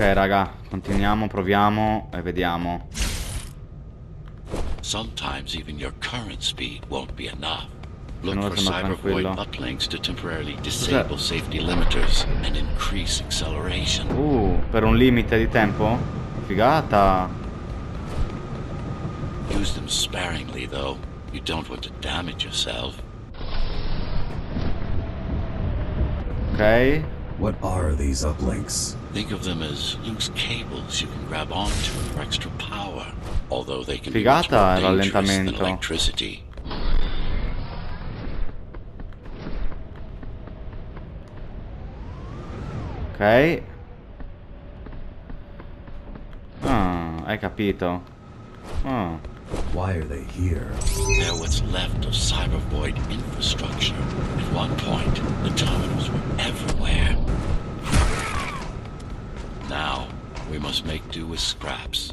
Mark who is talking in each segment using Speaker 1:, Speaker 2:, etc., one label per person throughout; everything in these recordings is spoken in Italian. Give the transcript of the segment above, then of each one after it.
Speaker 1: raga, continuiamo, proviamo e vediamo.
Speaker 2: Sometimes even your current speed won't be enough. Look for
Speaker 1: sembra
Speaker 2: cybervoid uplinks to temporarily disable safety limiters and increase acceleration.
Speaker 1: Uh, per un limite di tempo? Figata.
Speaker 2: Use them sparingly, though. You don't want to damage yourself.
Speaker 1: Ok.
Speaker 3: What are these uplinks?
Speaker 2: Think of them as loose cables you can grab onto for extra power. Although they can be
Speaker 1: Figata
Speaker 2: much more dangerous than electricity.
Speaker 1: Ok. Ah, hai capito. Ah.
Speaker 3: Why are they here?
Speaker 2: They're what's left of cybervoid infrastructure. At one point, the terminals scraps.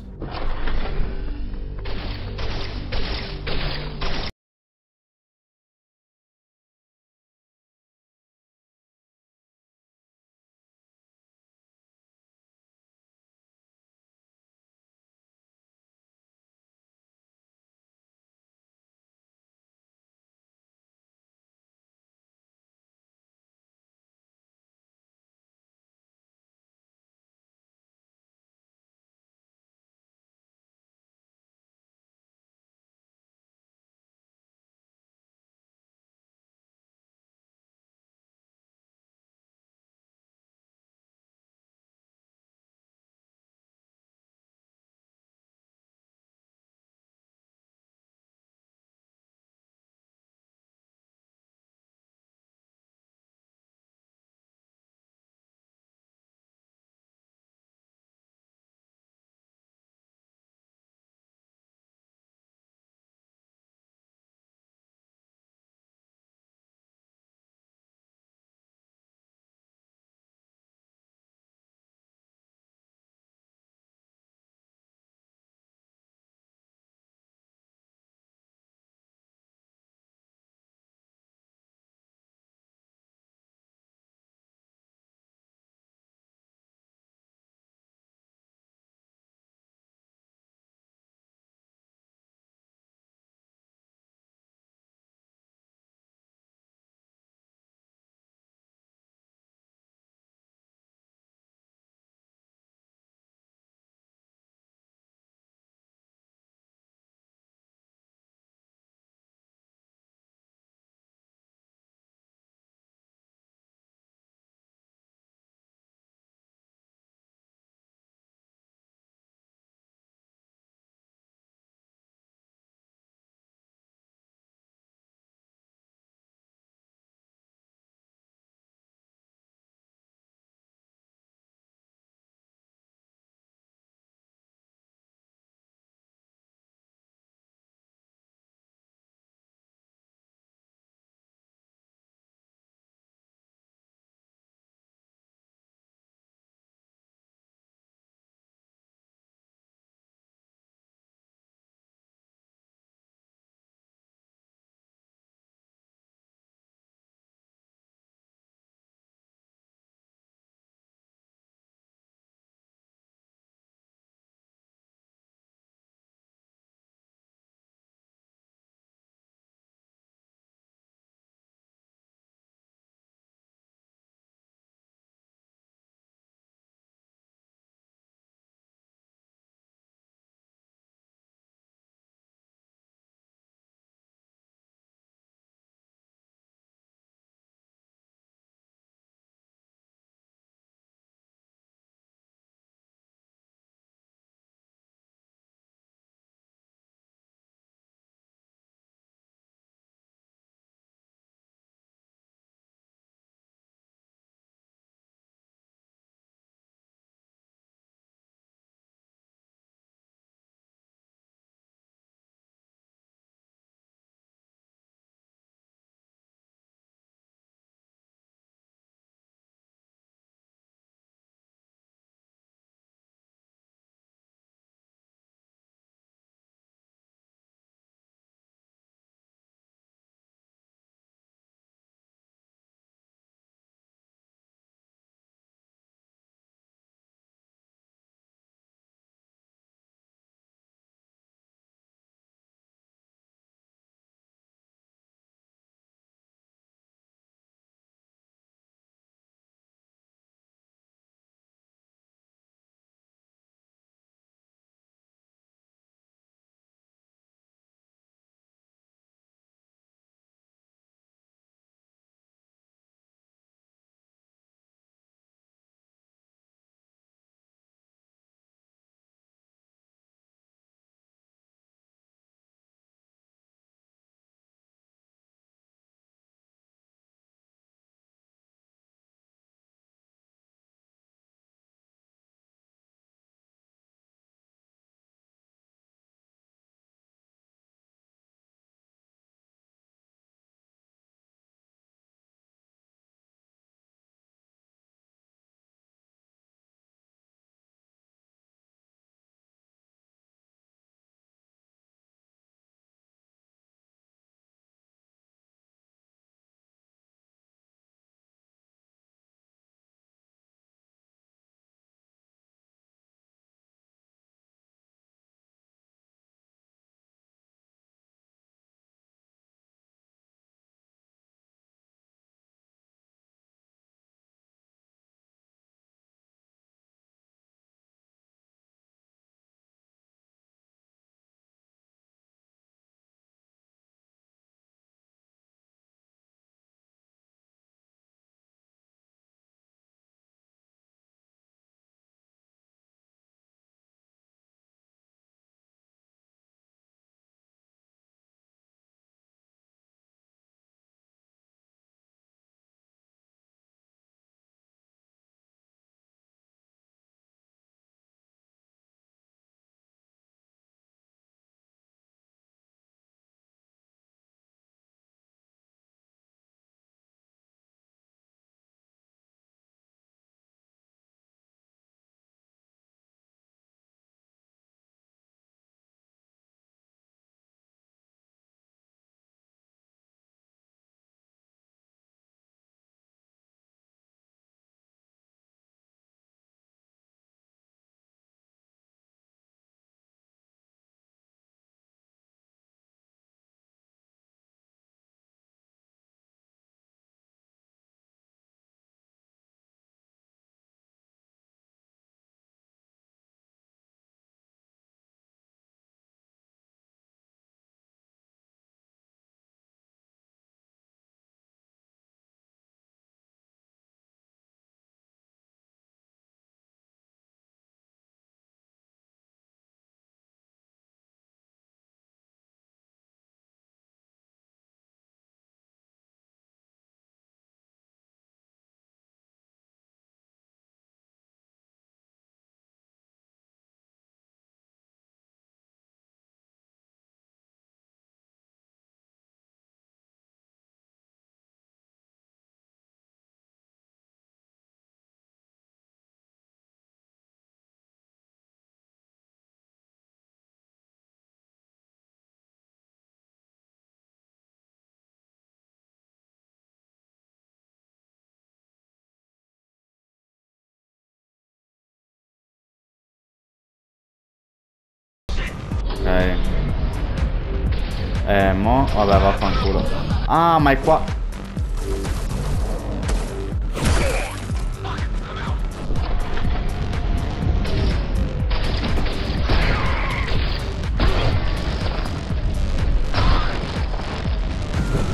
Speaker 1: Eh, mo, vabbè, vaffanculo. Ah, ma è qua.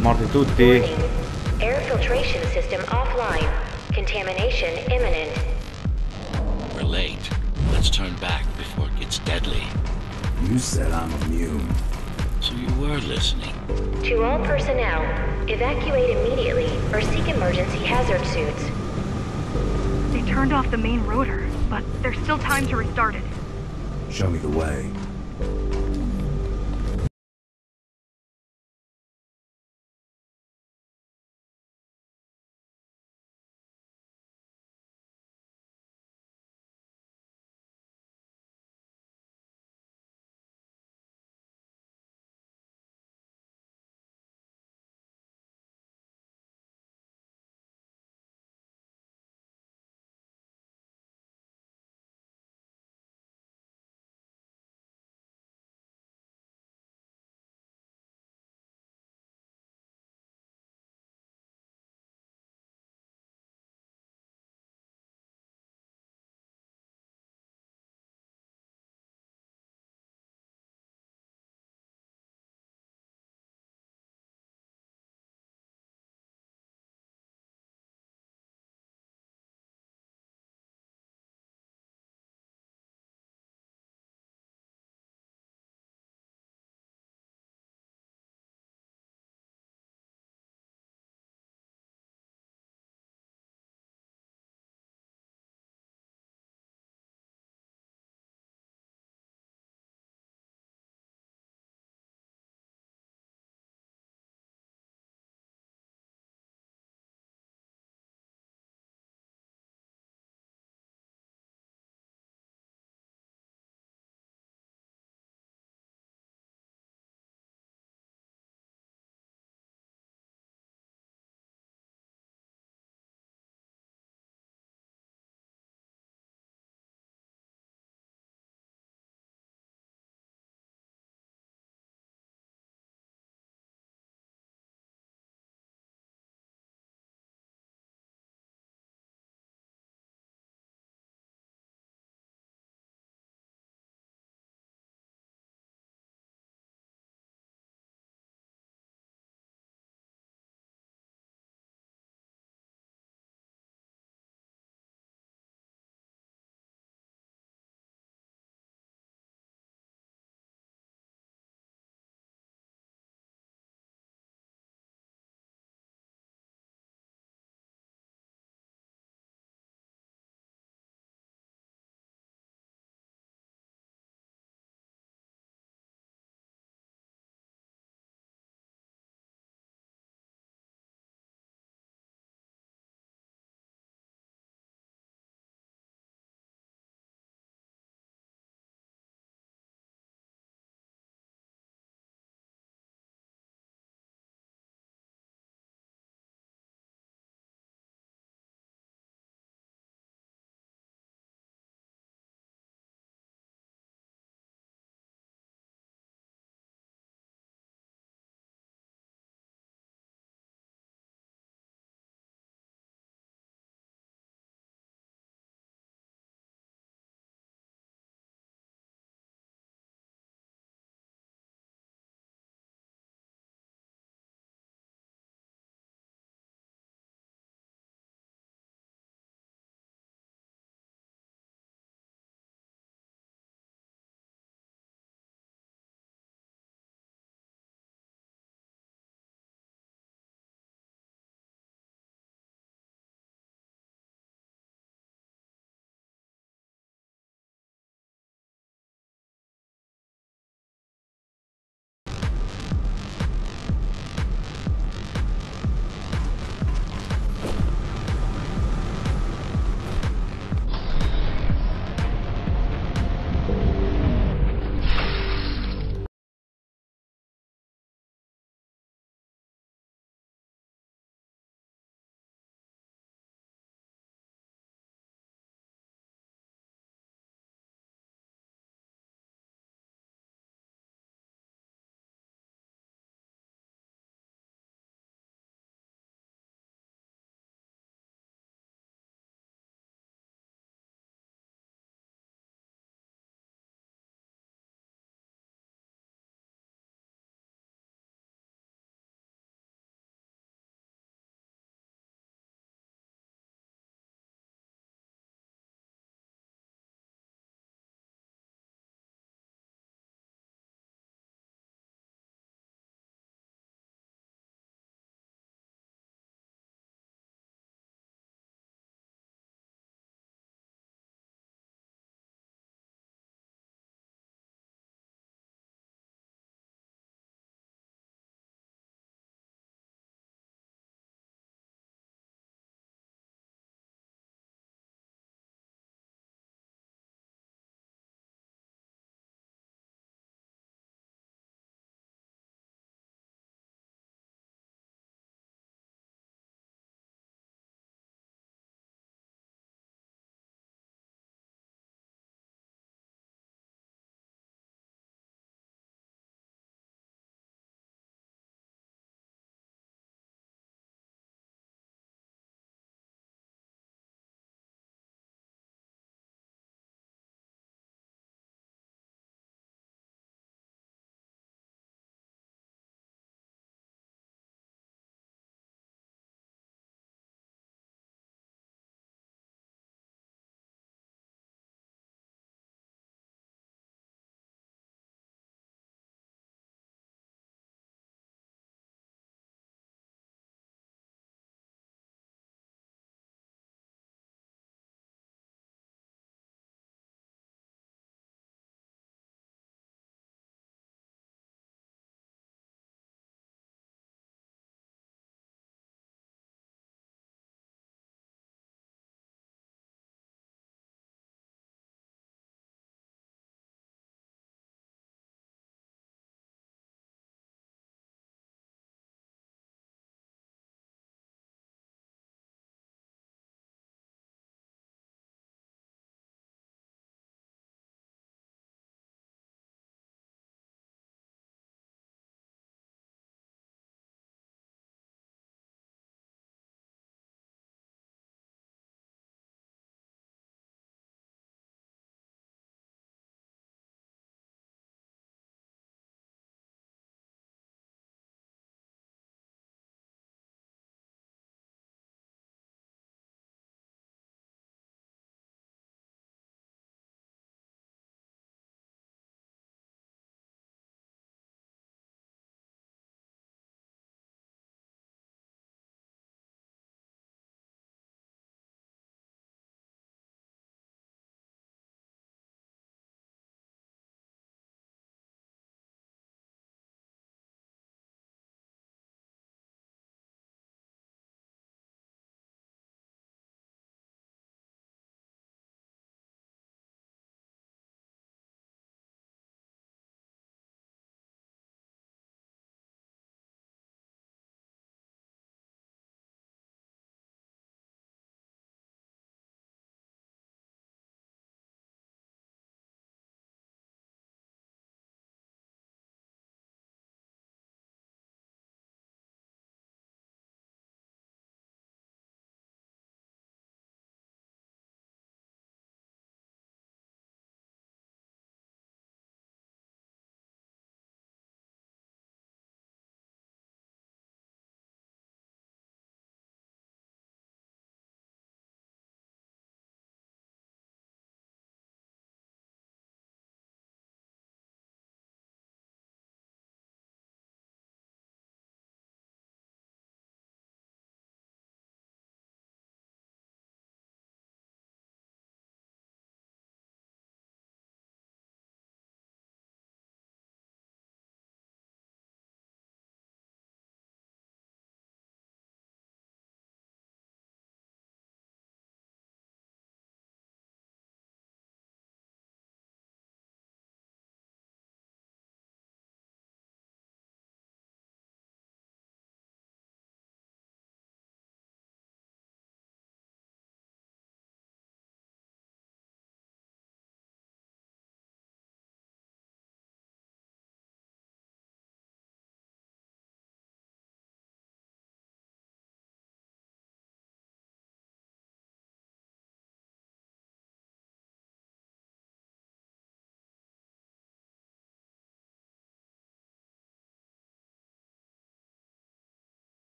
Speaker 1: Morti tutti?
Speaker 4: Air filtration system offline. Contamination imminent.
Speaker 2: We're late. Let's turn back before it gets deadly.
Speaker 3: You said I'm immune.
Speaker 2: So you were listening.
Speaker 4: To all personnel, evacuate immediately or seek emergency hazard suits.
Speaker 5: They turned off the main rotor, but there's still time to restart it.
Speaker 3: Show me the way.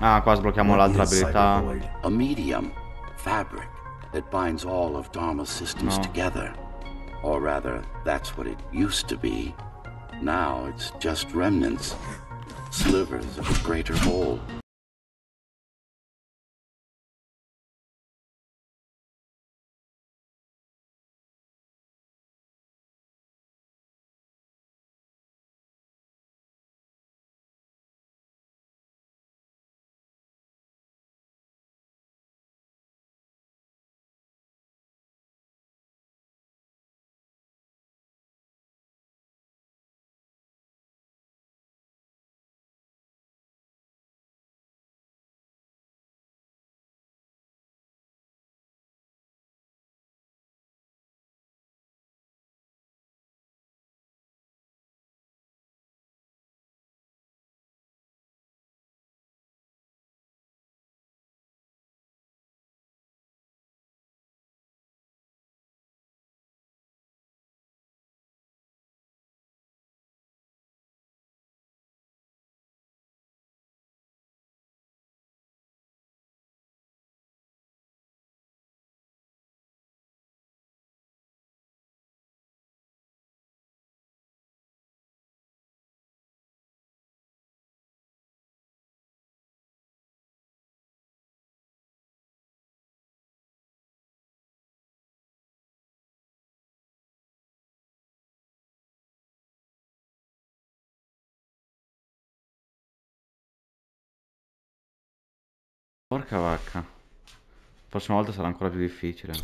Speaker 1: Ah, qua sblocchiamo l'altra abilità.
Speaker 2: A medium, fabric, that binds all of Dharma's systems
Speaker 1: No.
Speaker 2: together. Or rather, that's what it used to be. Now it's just remnants, slivers of a greater whole.
Speaker 1: Porca vacca. La prossima volta sarà ancora più difficile.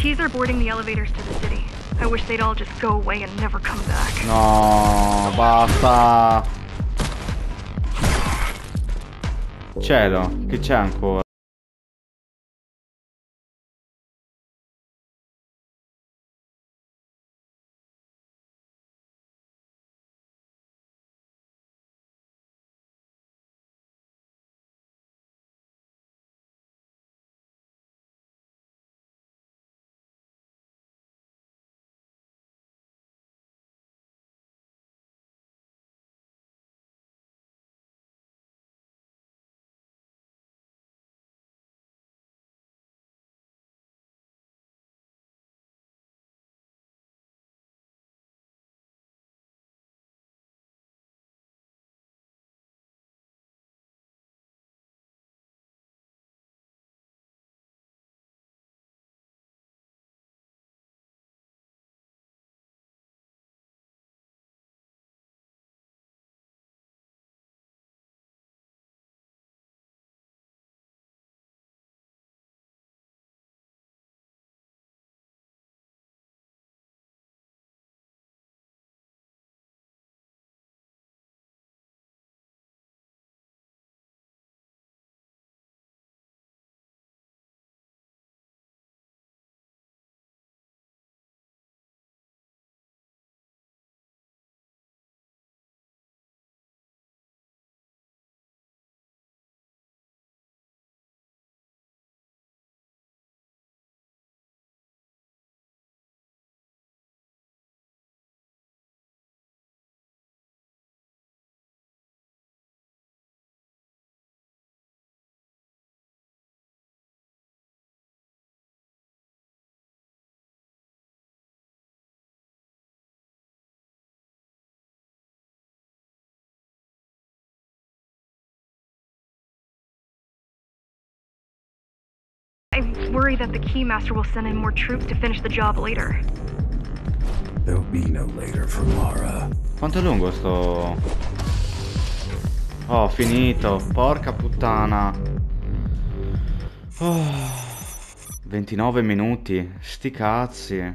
Speaker 5: Keys are boarding the elevators to the city. I wish they'd all just go away and never come back.
Speaker 1: No, basta. Cielo, che c'è ancora?
Speaker 5: I worry that the Keymaster will send in more troops to finish the job later.
Speaker 3: There'll be no later for Lara.
Speaker 1: Quanto è lungo sto... Oh, finito. Porca puttana. Oh, 29 minuti. Sti cazzi.